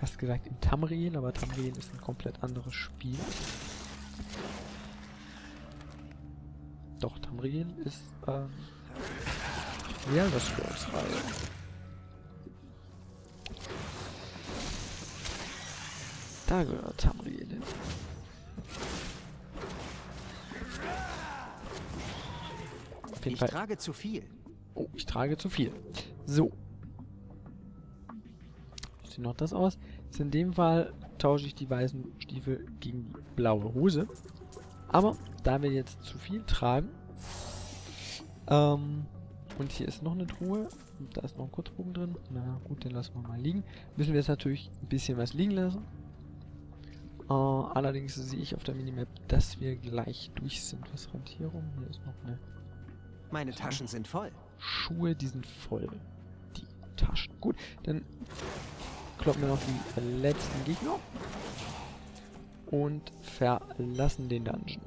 fast gesagt im Tamriel, aber Tamriel ist ein komplett anderes Spiel. Doch, Tamriel ist, ähm, ja, das Scrolls-Reihe. Da gehört Tamriel hin. Auf jeden Ich Fall. trage zu viel. Oh, ich trage zu viel. So. Sieht noch das aus? Jetzt in dem Fall tausche ich die weißen Stiefel gegen die blaue Hose. Aber da wir jetzt zu viel tragen, ähm, und hier ist noch eine Truhe, und da ist noch ein Kurzbogen drin, na gut, den lassen wir mal liegen, müssen wir jetzt natürlich ein bisschen was liegen lassen. Äh, allerdings sehe ich auf der Minimap, dass wir gleich durch sind. Was rennt hier rum? Hier ist noch eine Meine Taschen sind voll. Schuhe, die sind voll. Die Taschen. Gut, dann kloppen wir noch die letzten Gegner. Und verlassen den Dungeon.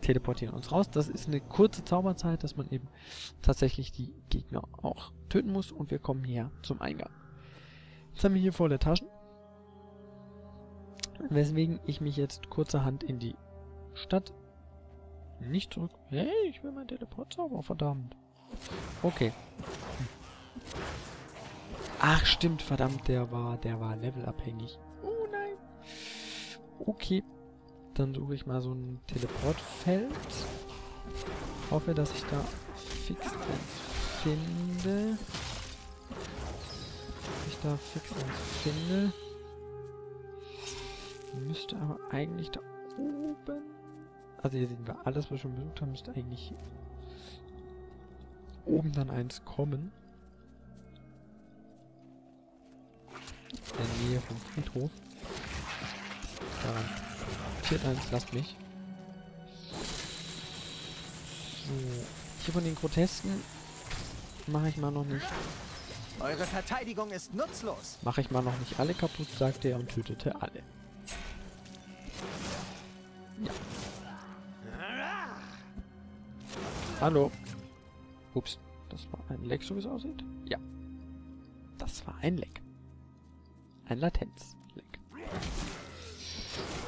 Teleportieren uns raus. Das ist eine kurze Zauberzeit, dass man eben tatsächlich die Gegner auch töten muss. Und wir kommen hier zum Eingang. Jetzt haben wir hier volle Taschen. Weswegen ich mich jetzt kurzerhand in die Stadt nicht zurück. Hey, ich will mein Teleportzauber, verdammt. Okay. Hm. Ach, stimmt, verdammt, der war, der war levelabhängig. Oh nein. Okay. Dann suche ich mal so ein Teleportfeld. Hoffe, dass ich da fix eins finde. Dass ich da fix eins finde. Müsste aber eigentlich da oben. Also hier sehen wir alles, was wir schon besucht haben, müsste eigentlich oben dann eins kommen. In der Nähe vom Friedhof. Daran. Tiert eins, lasst mich. So. Hier von den Grotesken mache ich mal noch nicht. Eure Verteidigung ist nutzlos. Mache ich mal noch nicht alle kaputt, sagte er und tötete alle. Hallo. Ups, das war ein Leck, so wie es aussieht? Ja. Das war ein Leck. Ein Latenz-Leck.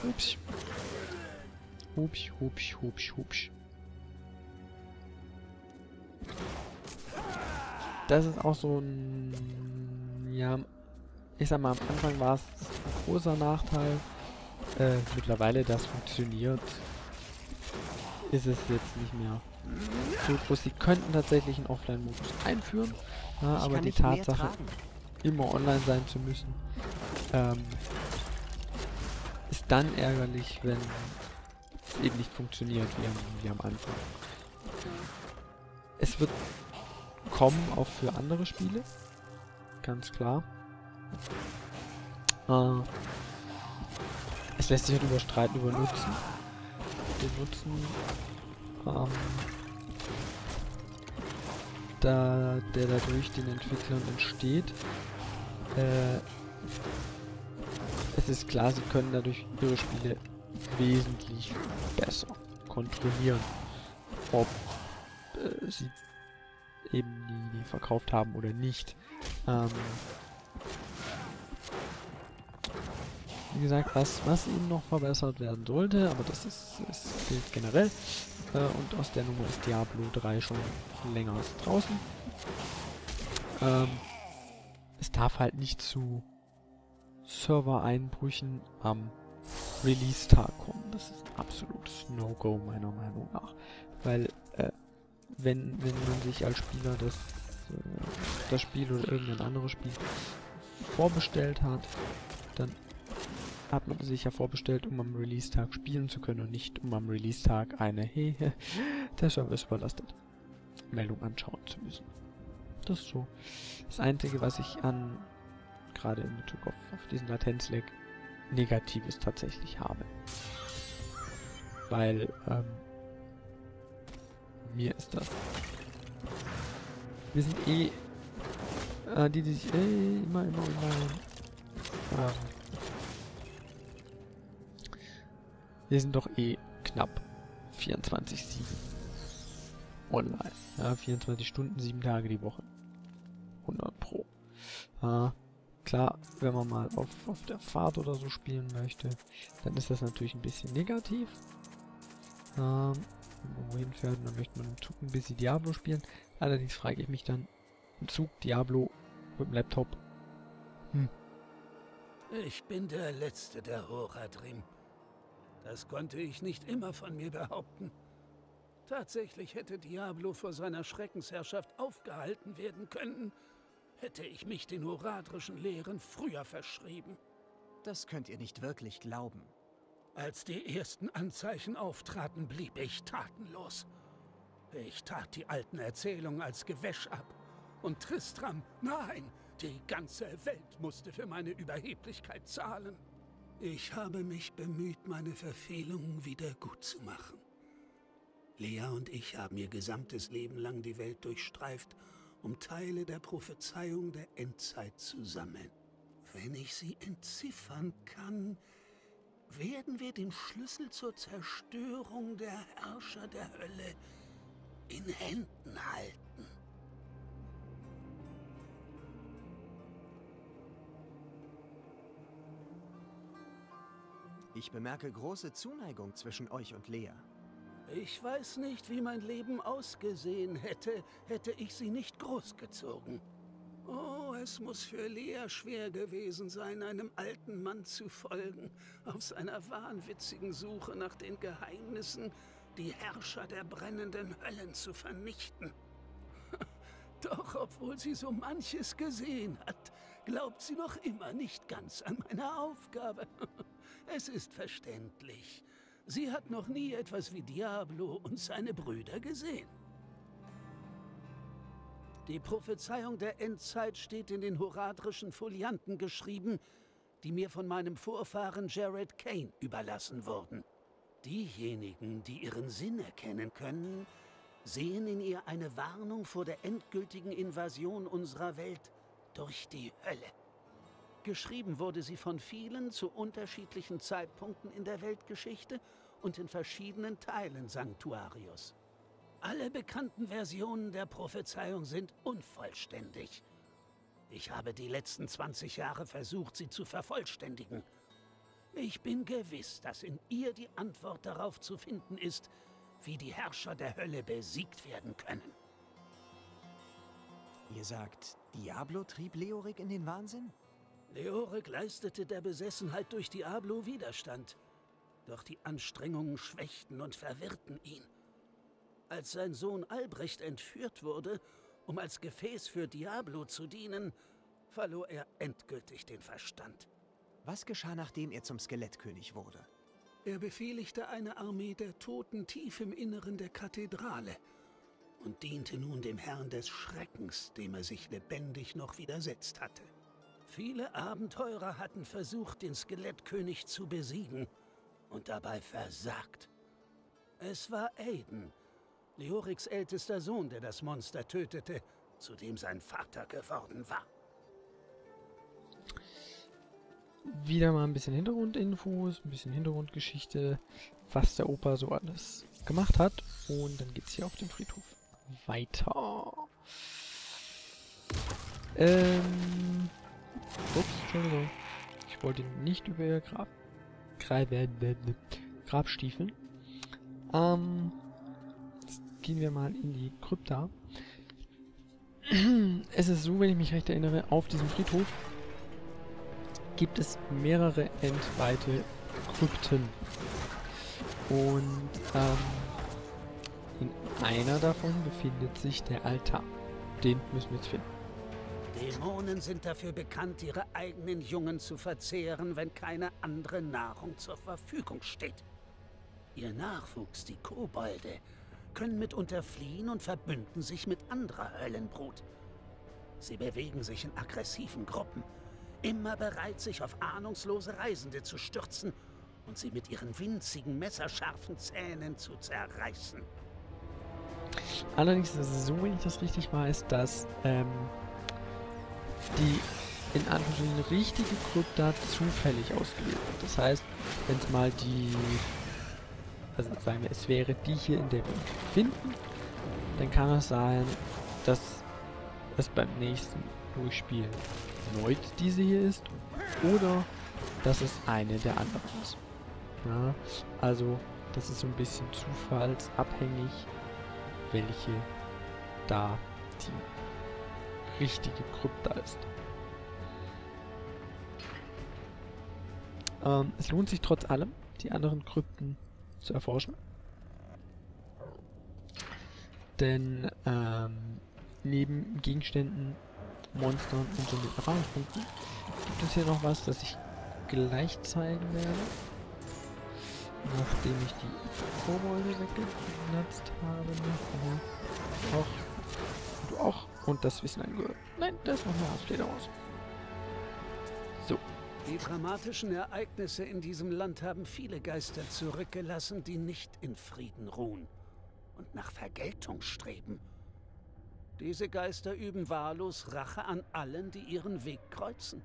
Ups. Ups, ups, ups, ups. Das ist auch so ein... Ja, ich sag mal, am Anfang war es ein großer Nachteil. Äh, mittlerweile das funktioniert, ist es jetzt nicht mehr so groß. Sie könnten tatsächlich einen Offline-Modus einführen, ja, aber die Tatsache, immer online sein zu müssen, ähm, ist dann ärgerlich, wenn es eben nicht funktioniert wie am, wie am Anfang. Es wird kommen auch für andere Spiele, ganz klar. Äh, es lässt sich halt überstreiten über Nutzen. Den Nutzen, ähm, da, der dadurch den Entwicklern entsteht. Äh, es ist klar, sie können dadurch ihre Spiele wesentlich besser kontrollieren. Ob äh, sie eben die, die verkauft haben oder nicht. Ähm, wie gesagt, was, was eben noch verbessert werden sollte, aber das ist, ist gilt generell. Äh, und aus der Nummer ist Diablo 3 schon länger draußen. Ähm, es darf halt nicht zu Servereinbrüchen am Release-Tag kommen. Das ist absolutes No-Go meiner Meinung nach. Weil, äh, wenn, wenn man sich als Spieler das, äh, das Spiel oder irgendein anderes Spiel vorbestellt hat, dann hat man sich ja vorbestellt, um am Release-Tag spielen zu können und nicht um am Release-Tag eine Hehe, der Server ist überlastet Meldung anschauen zu müssen. Das ist so das Einzige, was ich an, gerade in Bezug auf, auf diesen Latenz-Lag, Negatives tatsächlich habe. Weil, ähm, mir ist das. Wir sind eh, äh, die, die sich eh immer, immer, immer, ähm, wir sind doch eh knapp 24-7 online. Ja, 24 Stunden, 7 Tage die Woche. 100 pro. Äh, wenn man mal auf, auf der Fahrt oder so spielen möchte, dann ist das natürlich ein bisschen negativ. Ähm, wenn man wohin fährt, dann möchte man im Zug ein bisschen Diablo spielen. Allerdings frage ich mich dann, im Zug Diablo mit dem Laptop. Hm. Ich bin der Letzte der Horadrim. Das konnte ich nicht immer von mir behaupten. Tatsächlich hätte Diablo vor seiner Schreckensherrschaft aufgehalten werden können, hätte ich mich den horadrischen Lehren früher verschrieben. Das könnt ihr nicht wirklich glauben. Als die ersten Anzeichen auftraten, blieb ich tatenlos. Ich tat die alten Erzählungen als Gewäsch ab. Und Tristram, nein, die ganze Welt musste für meine Überheblichkeit zahlen. Ich habe mich bemüht, meine Verfehlungen wieder gut zu machen. Lea und ich haben ihr gesamtes Leben lang die Welt durchstreift, um Teile der Prophezeiung der Endzeit zu sammeln. Wenn ich sie entziffern kann, werden wir den Schlüssel zur Zerstörung der Herrscher der Hölle in Händen halten. Ich bemerke große Zuneigung zwischen euch und Lea. Ich weiß nicht, wie mein Leben ausgesehen hätte, hätte ich sie nicht großgezogen. Oh, es muss für Lea schwer gewesen sein, einem alten Mann zu folgen, auf seiner wahnwitzigen Suche nach den Geheimnissen, die Herrscher der brennenden Höllen zu vernichten. Doch obwohl sie so manches gesehen hat, glaubt sie noch immer nicht ganz an meine Aufgabe. Es ist verständlich. Sie hat noch nie etwas wie Diablo und seine Brüder gesehen. Die Prophezeiung der Endzeit steht in den horadrischen Folianten geschrieben, die mir von meinem Vorfahren Jared Kane überlassen wurden. Diejenigen, die ihren Sinn erkennen können, sehen in ihr eine Warnung vor der endgültigen Invasion unserer Welt durch die Hölle. Geschrieben wurde sie von vielen zu unterschiedlichen Zeitpunkten in der Weltgeschichte und in verschiedenen Teilen Sanctuarius. Alle bekannten Versionen der Prophezeiung sind unvollständig. Ich habe die letzten 20 Jahre versucht, sie zu vervollständigen. Ich bin gewiss, dass in ihr die Antwort darauf zu finden ist, wie die Herrscher der Hölle besiegt werden können. Ihr sagt, Diablo trieb Leorik in den Wahnsinn? Leorik leistete der Besessenheit durch Diablo Widerstand. Doch die Anstrengungen schwächten und verwirrten ihn. Als sein Sohn Albrecht entführt wurde, um als Gefäß für Diablo zu dienen, verlor er endgültig den Verstand. Was geschah, nachdem er zum Skelettkönig wurde? Er befehligte eine Armee der Toten tief im Inneren der Kathedrale und diente nun dem Herrn des Schreckens, dem er sich lebendig noch widersetzt hatte. Viele Abenteurer hatten versucht, den Skelettkönig zu besiegen und dabei versagt. Es war Aiden, Leoriks ältester Sohn, der das Monster tötete, zu dem sein Vater geworden war. Wieder mal ein bisschen Hintergrundinfos, ein bisschen Hintergrundgeschichte, was der Opa so alles gemacht hat. Und dann geht's hier auf dem Friedhof weiter. Ähm, Ups, Entschuldigung. Ich wollte nicht über ihr Grab... Grab... Grabstiefeln. Ähm... Jetzt gehen wir mal in die Krypta. Es ist so, wenn ich mich recht erinnere, auf diesem Friedhof gibt es mehrere entweite Krypten. Und ähm, in einer davon befindet sich der Altar. Den müssen wir jetzt finden. Dämonen sind dafür bekannt, ihre eigenen Jungen zu verzehren, wenn keine andere Nahrung zur Verfügung steht. Ihr Nachwuchs, die Kobolde, können mitunter fliehen und verbünden sich mit anderer Höllenbrut. Sie bewegen sich in aggressiven Gruppen, immer bereit, sich auf ahnungslose Reisende zu stürzen und sie mit ihren winzigen, messerscharfen Zähnen zu zerreißen. Allerdings ist es so, wenn ich das richtig weiß, dass ähm, die in Anführungsstrichen richtige Krypta zufällig ausgewählt wird. Das heißt, wenn es mal die, also sagen wir, es wäre die hier, in der wir uns befinden, dann kann es sein, dass es beim nächsten durchspielen. Erneut diese hier ist oder dass es eine der anderen ist. Ja, also das ist so ein bisschen zufallsabhängig, welche da die richtige Krypta ist. Ähm, es lohnt sich trotz allem, die anderen Krypten zu erforschen. Denn ähm, neben Gegenständen, Monstern und so mit Erfahrungspunkten gibt es hier noch was, das ich gleich zeigen werde. Nachdem ich die Kobolde weggeplatzt habe. Auch. Und das Wissen angehört. Nein, das ist noch eine Ausfledermaus. So. Die dramatischen Ereignisse in diesem Land haben viele Geister zurückgelassen, die nicht in Frieden ruhen und nach Vergeltung streben. Diese Geister üben wahllos Rache an allen, die ihren Weg kreuzen.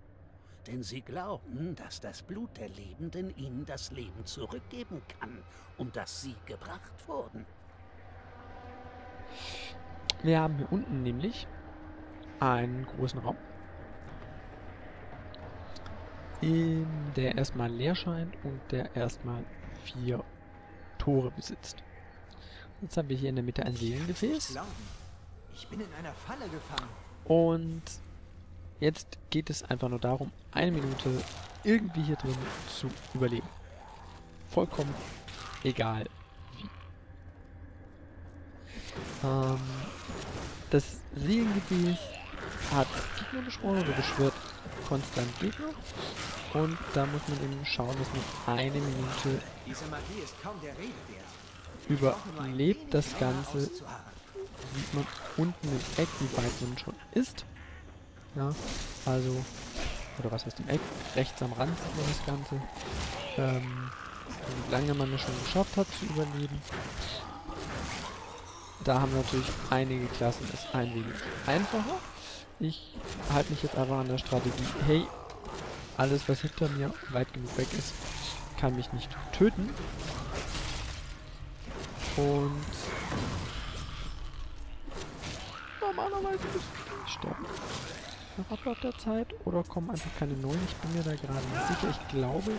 Denn sie glauben, dass das Blut der Lebenden ihnen das Leben zurückgeben kann, um das sie gebracht wurden. Wir haben hier unten nämlich einen großen Raum, in der erstmal leer scheint und der erstmal vier Tore besitzt. Jetzt haben wir hier in der Mitte ein Seelengefäß. Ich bin in einer Falle gefangen. Und jetzt geht es einfach nur darum, eine Minute irgendwie hier drin zu überleben. Vollkommen egal wie. Ähm, das Seelengefäß hat Gegner beschworen oder beschwört konstant Gegner. Und da muss man eben schauen, dass man eine Minute überlebt das Ganze. Sieht man unten im Eck, wie weit man schon ist. Ja, also, oder was heißt im Eck? Rechts am Rand sieht man das Ganze. Ähm, wie lange man es schon geschafft hat zu überleben. Da haben natürlich einige Klassen es ein wenig einfacher. Ich halte mich jetzt aber an der Strategie, hey, alles was hinter mir weit genug weg ist, kann mich nicht töten. Und normalerweise müsste ich sterben. Nach Ablauf der Zeit oder kommen einfach keine neuen. Ich bin mir da gerade nicht sicher. Ich glaube,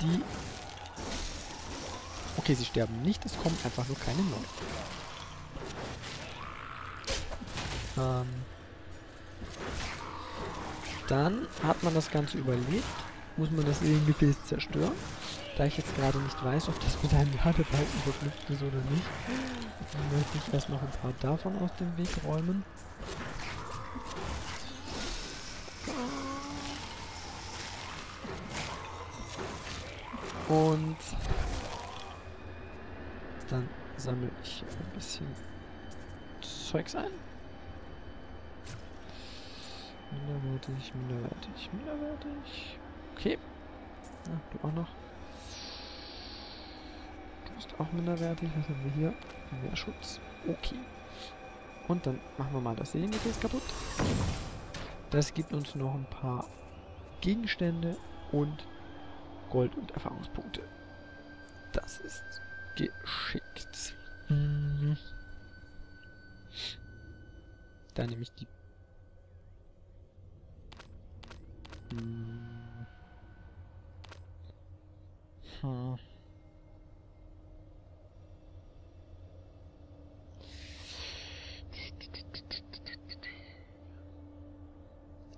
die... Okay, sie sterben nicht. Es kommen einfach nur keine neuen. Ähm, dann hat man das Ganze überlebt, muss man das Seelengefäß zerstören. Da ich jetzt gerade nicht weiß, ob das mit einem Ladebalken verknüpft ist oder nicht, möchte ich erst noch ein paar davon aus dem Weg räumen. Und dann sammle ich ein bisschen Zeugs ein. Minderwertig, minderwertig, minderwertig. Okay. Ja, du auch noch. Du bist auch minderwertig. Was haben wir hier? Mehrschutz. Okay. Und dann machen wir mal das Seelengefäß kaputt. Das gibt uns noch ein paar Gegenstände und Gold und Erfahrungspunkte. Das ist geschickt. Mhm. Da nehme ich die hm. Hm.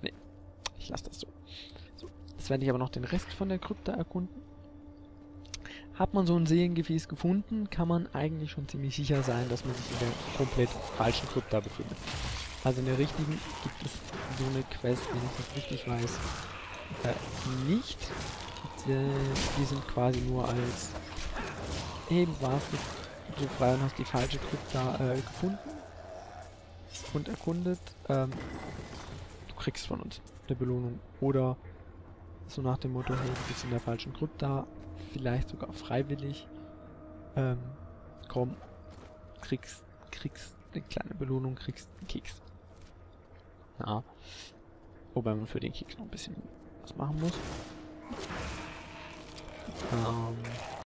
Nee, ich lasse das so. so. Jetzt werde ich aber noch den Rest von der Krypta erkunden. Hat man so ein Seelengefäß gefunden, kann man eigentlich schon ziemlich sicher sein, dass man sich in der komplett falschen Krypta befindet. Also in der richtigen gibt es so eine Quest, wenn ich das richtig weiß, äh, nicht. Die, die, sind quasi nur als eben warst du so frei und hast die falsche Krypta äh, gefunden und erkundet. Ähm, du kriegst von uns eine Belohnung. Oder so nach dem Motto, hey, du bist in der falschen Krypta, vielleicht sogar freiwillig. Ähm, komm, kriegst, kriegst eine kleine Belohnung, kriegst einen Keks. Ja. Wobei man für den Keks noch ein bisschen was machen muss. Ähm,